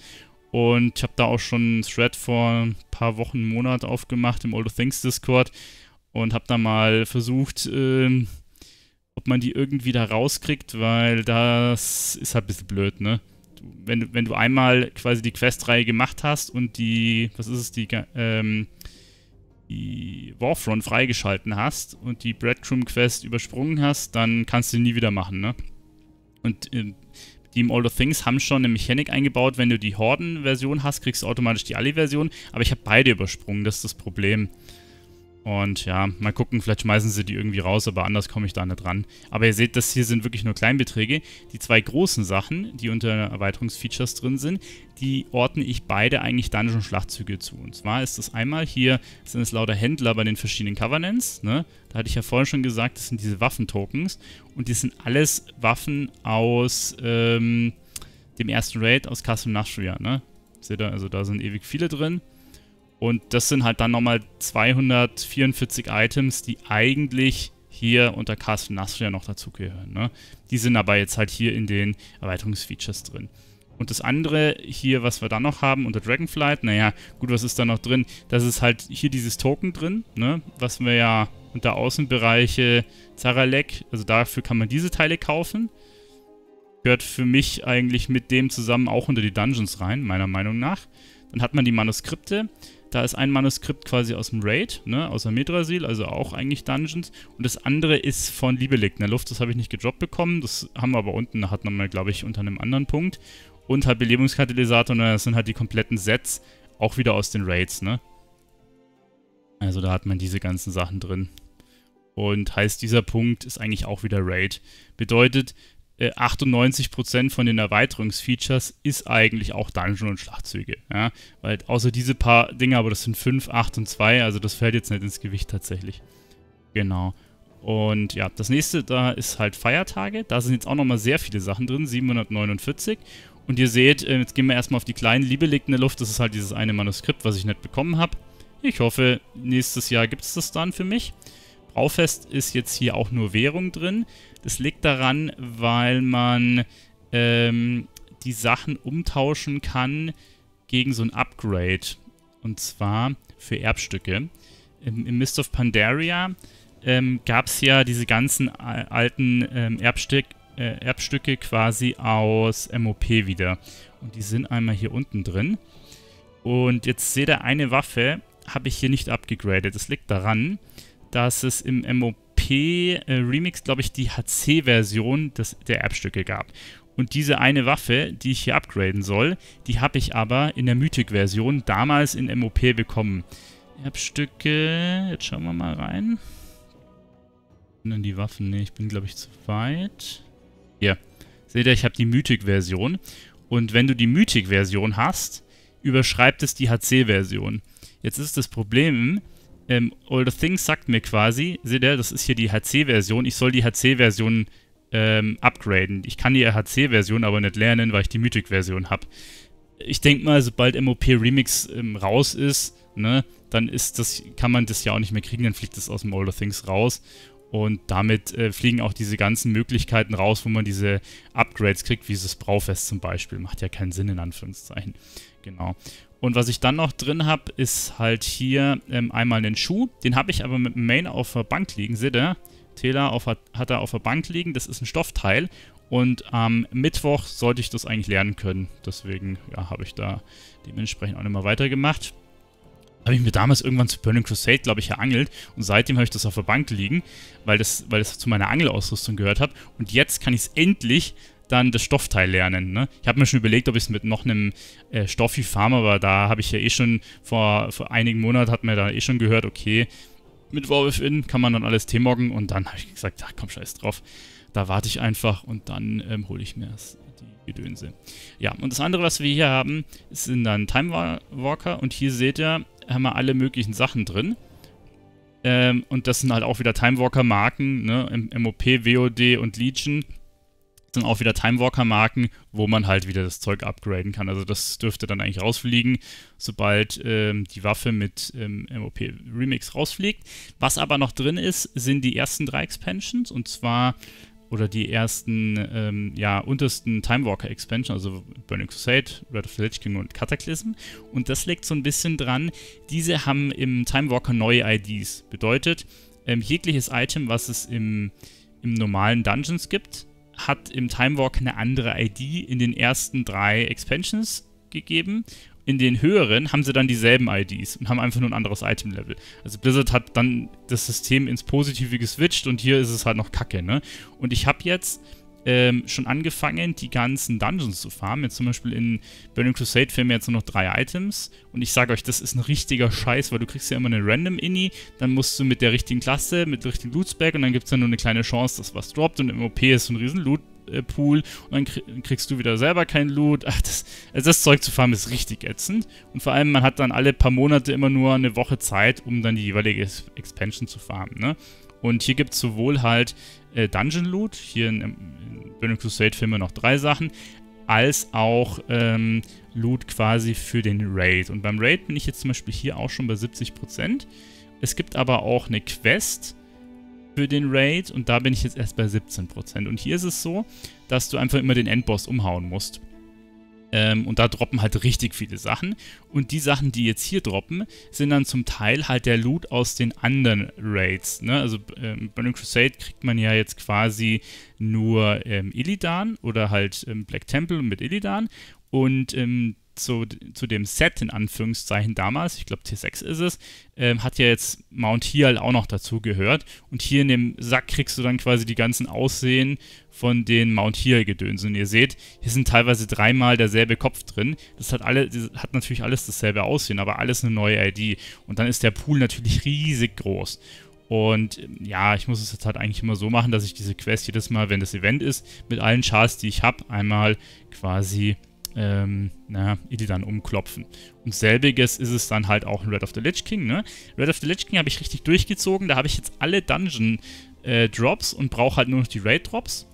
Speaker 1: Und ich habe da auch schon einen Thread vor ein paar Wochen, einen Monat aufgemacht im All the Things Discord und habe da mal versucht, äh, ob man die irgendwie da rauskriegt, weil das ist halt ein bisschen blöd, ne? wenn, wenn du einmal quasi die Questreihe gemacht hast und die, was ist es, die, ähm, die Warfront freigeschalten hast und die Breadcrumb-Quest übersprungen hast, dann kannst du die nie wieder machen, ne? Und äh, die im All of Things haben schon eine Mechanik eingebaut, wenn du die Horden-Version hast, kriegst du automatisch die Ali-Version, aber ich habe beide übersprungen, das ist das Problem. Und ja, mal gucken, vielleicht schmeißen sie die irgendwie raus, aber anders komme ich da nicht ran. Aber ihr seht, das hier sind wirklich nur Kleinbeträge. Die zwei großen Sachen, die unter Erweiterungsfeatures drin sind, die ordne ich beide eigentlich Dungeon-Schlachtzüge zu. Und zwar ist das einmal hier, sind es lauter Händler bei den verschiedenen Covenants. Ne? Da hatte ich ja vorhin schon gesagt, das sind diese Waffentokens. Und die sind alles Waffen aus ähm, dem ersten Raid aus Custom Nashria. Ne? Seht ihr, also da sind ewig viele drin. Und das sind halt dann nochmal 244 Items, die eigentlich hier unter Cast Nasria noch dazugehören. Ne? Die sind aber jetzt halt hier in den Erweiterungsfeatures drin. Und das andere hier, was wir dann noch haben unter Dragonflight, naja, gut, was ist da noch drin? Das ist halt hier dieses Token drin, ne? was wir ja unter Außenbereiche Zaralek, also dafür kann man diese Teile kaufen. Gehört für mich eigentlich mit dem zusammen auch unter die Dungeons rein, meiner Meinung nach. Dann hat man die Manuskripte. Da ist ein Manuskript quasi aus dem Raid, ne, aus Amedrasil, also auch eigentlich Dungeons. Und das andere ist von Liebeleg in der Luft, das habe ich nicht gedroppt bekommen. Das haben wir aber unten, da hat man mal, glaube ich, unter einem anderen Punkt. Und halt Belebungskatalysator, ne, das sind halt die kompletten Sets, auch wieder aus den Raids, ne. Also da hat man diese ganzen Sachen drin. Und heißt, dieser Punkt ist eigentlich auch wieder Raid. Bedeutet, 98% äh, von den Erweiterungsfeatures ist eigentlich auch Dungeon und Schlachtzüge. Ja? Weil außer diese paar Dinge, aber das sind 5, 8 und 2, also das fällt jetzt nicht ins Gewicht tatsächlich. Genau. Und ja, das nächste da ist halt Feiertage. Da sind jetzt auch nochmal sehr viele Sachen drin, 749. Und ihr seht, äh, jetzt gehen wir erstmal auf die kleinen Liebe liegt in der Luft. Das ist halt dieses eine Manuskript, was ich nicht bekommen habe. Ich hoffe, nächstes Jahr gibt es das dann für mich. Braufest ist jetzt hier auch nur Währung drin. Das liegt daran, weil man ähm, die Sachen umtauschen kann gegen so ein Upgrade. Und zwar für Erbstücke. Im, im Mist of Pandaria ähm, gab es ja diese ganzen alten ähm, Erbstück, äh, Erbstücke quasi aus MOP wieder. Und die sind einmal hier unten drin. Und jetzt seht ihr, eine Waffe habe ich hier nicht abgegradet. Das liegt daran, dass es im MOP äh, Remix, glaube ich, die HC-Version der Erbstücke gab. Und diese eine Waffe, die ich hier upgraden soll, die habe ich aber in der Mythic-Version damals in MOP bekommen. Erbstücke, jetzt schauen wir mal rein. Dann die Waffen, ne, ich bin glaube ich zu weit. Hier, seht ihr, ich habe die Mythic-Version. Und wenn du die Mythic-Version hast, überschreibt es die HC-Version. Jetzt ist das Problem, ähm, All the Things sagt mir quasi, seht ihr, das ist hier die HC-Version, ich soll die HC-Version ähm, upgraden. Ich kann die HC-Version aber nicht lernen, weil ich die Mythic-Version habe. Ich denke mal, sobald MOP Remix ähm, raus ist, ne, dann ist das, kann man das ja auch nicht mehr kriegen, dann fliegt das aus dem All the Things raus. Und damit äh, fliegen auch diese ganzen Möglichkeiten raus, wo man diese Upgrades kriegt, wie dieses Braufest zum Beispiel. Macht ja keinen Sinn, in Anführungszeichen. Genau. Und was ich dann noch drin habe, ist halt hier ähm, einmal einen Schuh. Den habe ich aber mit dem Main auf der Bank liegen. Seht ihr? Taylor auf, hat er auf der Bank liegen. Das ist ein Stoffteil. Und am Mittwoch sollte ich das eigentlich lernen können. Deswegen ja, habe ich da dementsprechend auch nicht mehr weitergemacht. Habe ich mir damals irgendwann zu Burning Crusade, glaube ich, erangelt. Und seitdem habe ich das auf der Bank liegen, weil das, weil das zu meiner Angelausrüstung gehört hat. Und jetzt kann ich es endlich dann das Stoffteil lernen. Ne? Ich habe mir schon überlegt, ob ich es mit noch einem äh, Stoffi farme, aber da habe ich ja eh schon vor, vor einigen Monaten hat mir da eh schon gehört, okay, mit Warwolf In kann man dann alles T-Moggen und dann habe ich gesagt, ach komm, scheiß drauf. Da warte ich einfach und dann ähm, hole ich mir das, die Gedönse. Ja, und das andere, was wir hier haben, sind dann Time Walker und hier seht ihr, haben wir alle möglichen Sachen drin. Ähm, und das sind halt auch wieder Time Walker Marken, ne? MOP, WOD und Legion sind auch wieder Timewalker-Marken, wo man halt wieder das Zeug upgraden kann. Also das dürfte dann eigentlich rausfliegen, sobald ähm, die Waffe mit ähm, MOP Remix rausfliegt. Was aber noch drin ist, sind die ersten drei Expansions und zwar oder die ersten, ähm, ja, untersten Timewalker Expansion, also Burning Crusade, Red of the Lich King und Cataclysm. Und das liegt so ein bisschen dran, diese haben im Timewalker neue IDs. Bedeutet, ähm, jegliches Item, was es im, im normalen Dungeons gibt, hat im Time Walk eine andere ID in den ersten drei Expansions gegeben. In den höheren haben sie dann dieselben IDs und haben einfach nur ein anderes Item-Level. Also Blizzard hat dann das System ins Positive geswitcht und hier ist es halt noch kacke, ne? Und ich habe jetzt ähm, schon angefangen, die ganzen Dungeons zu farmen. Jetzt zum Beispiel in Burning Crusade fehlen mir jetzt nur noch drei Items. Und ich sage euch, das ist ein richtiger Scheiß, weil du kriegst ja immer eine Random Inni, dann musst du mit der richtigen Klasse, mit dem richtigen Loot-Spec und dann gibt es dann nur eine kleine Chance, dass was droppt. Und im OP ist so ein riesen Loot Pool und dann kriegst du wieder selber kein Loot. Ach, das, also das Zeug zu farmen ist richtig ätzend. Und vor allem, man hat dann alle paar Monate immer nur eine Woche Zeit, um dann die jeweilige Expansion zu farmen. Ne? Und hier gibt es sowohl halt äh, Dungeon Loot, hier in, in Burning Crusade wir noch drei Sachen, als auch ähm, Loot quasi für den Raid. Und beim Raid bin ich jetzt zum Beispiel hier auch schon bei 70%. Es gibt aber auch eine Quest für den Raid und da bin ich jetzt erst bei 17%. Und hier ist es so, dass du einfach immer den Endboss umhauen musst. Ähm, und da droppen halt richtig viele Sachen. Und die Sachen, die jetzt hier droppen, sind dann zum Teil halt der Loot aus den anderen Raids. Ne? Also ähm, Burning Crusade kriegt man ja jetzt quasi nur ähm, Illidan oder halt ähm, Black Temple mit Illidan. Und ähm, zu, zu dem Set in Anführungszeichen damals, ich glaube T6 ist es, ähm, hat ja jetzt Mount Heal auch noch dazu gehört. Und hier in dem Sack kriegst du dann quasi die ganzen Aussehen von den Mount Heal Gedönsen. Und ihr seht, hier sind teilweise dreimal derselbe Kopf drin. Das hat, alle, das hat natürlich alles dasselbe Aussehen, aber alles eine neue ID. Und dann ist der Pool natürlich riesig groß. Und ja, ich muss es jetzt halt eigentlich immer so machen, dass ich diese Quest jedes Mal, wenn das Event ist, mit allen Chars, die ich habe, einmal quasi ähm, na, die dann umklopfen. Und selbiges ist es dann halt auch in Red of the Lich King, ne? Red of the Lich King habe ich richtig durchgezogen, da habe ich jetzt alle Dungeon äh, Drops und brauche halt nur noch die Raid Drops.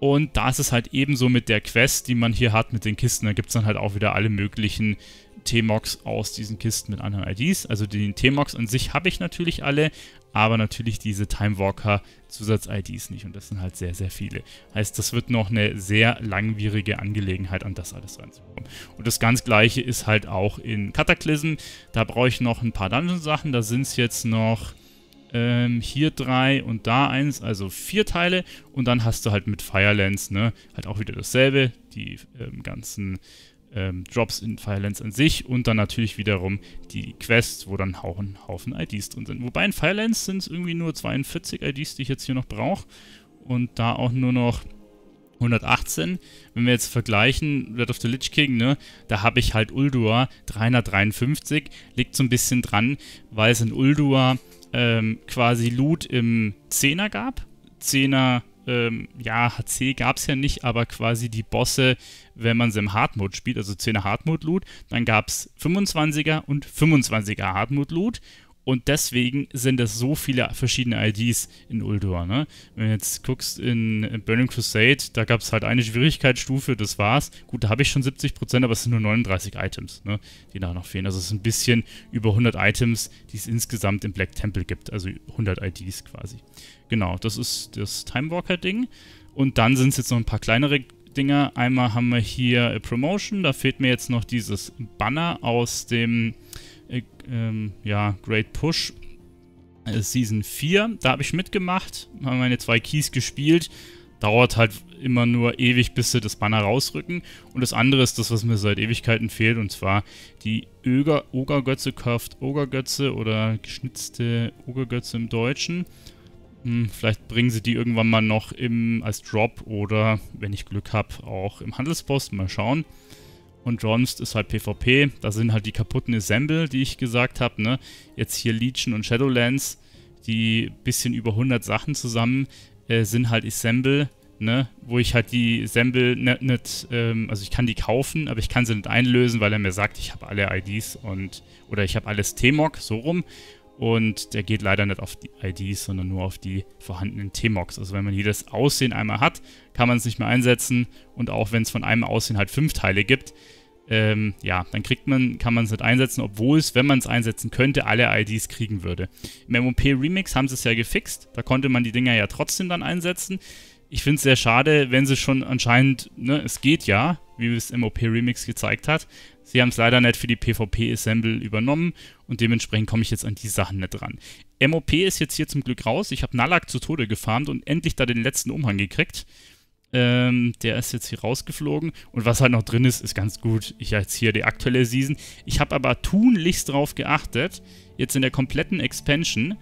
Speaker 1: Und da ist es halt ebenso mit der Quest, die man hier hat mit den Kisten. Da gibt es dann halt auch wieder alle möglichen T-Mox aus diesen Kisten mit anderen IDs. Also den T-Mox an sich habe ich natürlich alle, aber natürlich diese Time Walker Zusatz-IDs nicht und das sind halt sehr, sehr viele. Heißt, das wird noch eine sehr langwierige Angelegenheit, an das alles reinzukommen. Und das ganz gleiche ist halt auch in Cataclysm. Da brauche ich noch ein paar Dungeon-Sachen, da sind es jetzt noch ähm, hier drei und da eins, also vier Teile. Und dann hast du halt mit Firelands, ne, halt auch wieder dasselbe, die ähm, ganzen ähm, Drops in Firelands an sich und dann natürlich wiederum die Quests, wo dann ein Haufen IDs drin sind. Wobei in Firelands sind es irgendwie nur 42 IDs, die ich jetzt hier noch brauche. Und da auch nur noch 118. Wenn wir jetzt vergleichen, Red of the Lich King, ne, da habe ich halt Ulduar 353. Liegt so ein bisschen dran, weil es in Ulduar ähm, quasi Loot im 10er gab. 10er, ähm, ja, HC gab es ja nicht, aber quasi die Bosse, wenn man sie im Hardmode spielt, also 10er Hardmode Loot, dann gab es 25er und 25er Hardmode Loot und deswegen sind es so viele verschiedene IDs in Uldur. Ne? Wenn du jetzt guckst in Burning Crusade, da gab es halt eine Schwierigkeitsstufe, das war's. Gut, da habe ich schon 70%, aber es sind nur 39 Items, ne? die da noch fehlen. Also es ist ein bisschen über 100 Items, die es insgesamt im Black Temple gibt. Also 100 IDs quasi. Genau, das ist das Timewalker-Ding. Und dann sind es jetzt noch ein paar kleinere Dinger. Einmal haben wir hier Promotion, da fehlt mir jetzt noch dieses Banner aus dem äh, ähm, ja, Great Push äh, Season 4. Da habe ich mitgemacht, habe meine zwei Keys gespielt. Dauert halt immer nur ewig, bis sie das Banner rausrücken. Und das andere ist das, was mir seit Ewigkeiten fehlt, und zwar die Ogergötze, Curved Ogergötze oder geschnitzte Ogergötze im Deutschen. Hm, vielleicht bringen sie die irgendwann mal noch im, als Drop oder, wenn ich Glück habe, auch im Handelspost. Mal schauen. Und sonst ist halt PvP. Da sind halt die kaputten Assemble, die ich gesagt habe. Ne? Jetzt hier Legion und Shadowlands, die bisschen über 100 Sachen zusammen äh, sind halt Assemble. Ne, wo ich halt die Assemble nicht, nicht ähm, also ich kann die kaufen, aber ich kann sie nicht einlösen, weil er mir sagt, ich habe alle IDs und, oder ich habe alles T-Mog, so rum. Und der geht leider nicht auf die IDs, sondern nur auf die vorhandenen T-Mogs. Also wenn man jedes Aussehen einmal hat, kann man es nicht mehr einsetzen. Und auch wenn es von einem Aussehen halt fünf Teile gibt, ähm, ja, dann kriegt man, kann man es nicht einsetzen, obwohl es, wenn man es einsetzen könnte, alle IDs kriegen würde. Im MOP Remix haben sie es ja gefixt, da konnte man die Dinger ja trotzdem dann einsetzen. Ich finde es sehr schade, wenn sie schon anscheinend, ne, es geht ja, wie es MOP Remix gezeigt hat. Sie haben es leider nicht für die PvP Assemble übernommen und dementsprechend komme ich jetzt an die Sachen nicht dran. MOP ist jetzt hier zum Glück raus. Ich habe Nalak zu Tode gefarmt und endlich da den letzten Umhang gekriegt. Ähm, der ist jetzt hier rausgeflogen. Und was halt noch drin ist, ist ganz gut. Ich jetzt hier die aktuelle Season. Ich habe aber tunlichst darauf geachtet, jetzt in der kompletten Expansion,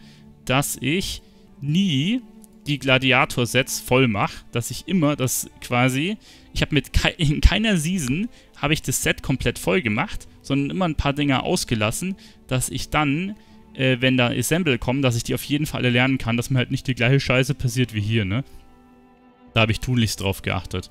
Speaker 1: dass ich nie die Gladiator-Sets voll mache. Dass ich immer das quasi. Ich habe mit ke in keiner Season habe ich das Set komplett voll gemacht, sondern immer ein paar Dinger ausgelassen, dass ich dann äh, wenn da Assemble kommen, dass ich die auf jeden Fall lernen kann, dass mir halt nicht die gleiche Scheiße passiert wie hier, ne? Da habe ich tunlichst drauf geachtet.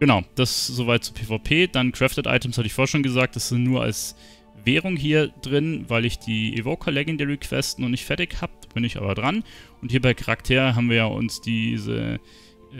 Speaker 1: Genau, das soweit zu PvP. Dann Crafted Items hatte ich vorher schon gesagt, das sind nur als Währung hier drin, weil ich die Evoker Legendary Quest noch nicht fertig habe. bin ich aber dran. Und hier bei Charakter haben wir ja uns diese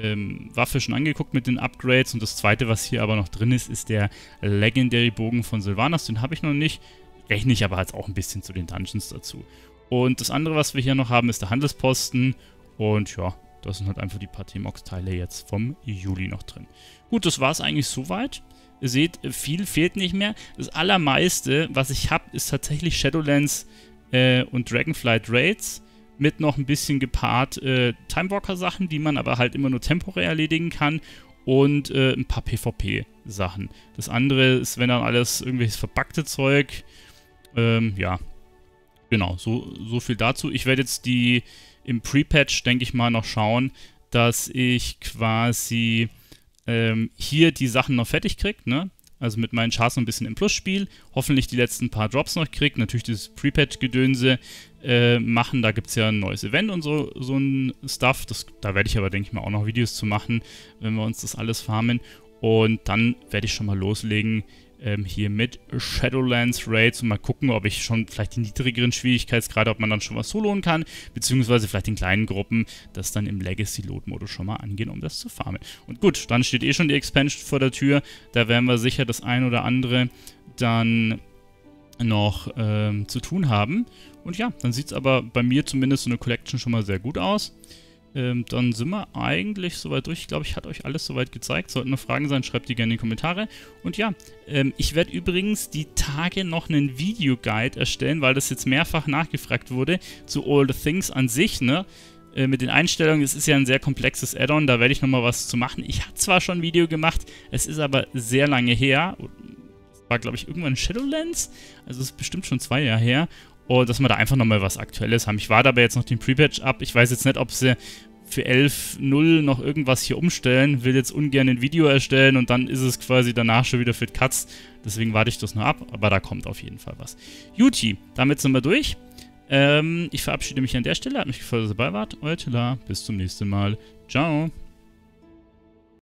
Speaker 1: ähm, Waffe schon angeguckt mit den Upgrades. Und das zweite, was hier aber noch drin ist, ist der Legendary Bogen von Sylvanas. Den habe ich noch nicht. Rechne ich aber jetzt auch ein bisschen zu den Dungeons dazu. Und das andere, was wir hier noch haben, ist der Handelsposten. Und ja, das sind halt einfach die paar T-Mox-Teile jetzt vom Juli noch drin. Gut, das war es eigentlich soweit. Ihr seht, viel fehlt nicht mehr. Das allermeiste, was ich habe, ist tatsächlich Shadowlands äh, und Dragonflight Raids mit noch ein bisschen gepaart äh, Timewalker-Sachen, die man aber halt immer nur temporär erledigen kann und äh, ein paar PvP-Sachen. Das andere ist, wenn dann alles irgendwelches verpackte Zeug, ähm, ja, genau, so, so viel dazu. Ich werde jetzt die im Pre-Patch, denke ich mal, noch schauen, dass ich quasi ähm, hier die Sachen noch fertig kriege, ne? Also mit meinen Charts noch ein bisschen im Plus-Spiel. Hoffentlich die letzten paar Drops noch kriege. Natürlich dieses Pre-Patch-Gedönse äh, machen. Da gibt es ja ein neues Event und so, so ein Stuff. Das, da werde ich aber, denke ich mal, auch noch Videos zu machen, wenn wir uns das alles farmen. Und dann werde ich schon mal loslegen ähm, hier mit Shadowlands Raids und mal gucken, ob ich schon vielleicht die niedrigeren Schwierigkeitsgrade, ob man dann schon was soloen kann, beziehungsweise vielleicht in kleinen Gruppen das dann im Legacy-Load-Modus schon mal angehen, um das zu farmen. Und gut, dann steht eh schon die Expansion vor der Tür, da werden wir sicher das ein oder andere dann noch ähm, zu tun haben. Und ja, dann sieht es aber bei mir zumindest so eine Collection schon mal sehr gut aus. Ähm, dann sind wir eigentlich soweit durch. Ich glaube, ich hatte euch alles soweit gezeigt. Sollten noch Fragen sein, schreibt die gerne in die Kommentare. Und ja, ähm, ich werde übrigens die Tage noch einen Videoguide erstellen, weil das jetzt mehrfach nachgefragt wurde, zu All the Things an sich, ne? Äh, mit den Einstellungen, es ist ja ein sehr komplexes Add-on, da werde ich nochmal was zu machen. Ich habe zwar schon ein Video gemacht, es ist aber sehr lange her. War, glaube ich, irgendwann Shadowlands. Also es ist bestimmt schon zwei Jahre her. Und dass wir da einfach nochmal was Aktuelles haben. Ich warte aber jetzt noch den Pre-Patch ab. Ich weiß jetzt nicht, ob sie für 11.0 noch irgendwas hier umstellen. Will jetzt ungern ein Video erstellen und dann ist es quasi danach schon wieder für Cuts. Deswegen warte ich das noch ab. Aber da kommt auf jeden Fall was. Juti, damit sind wir durch. Ähm, ich verabschiede mich an der Stelle. Hat mich gefreut, dass ihr dabei wart. Euer Tila. Bis zum nächsten Mal. Ciao.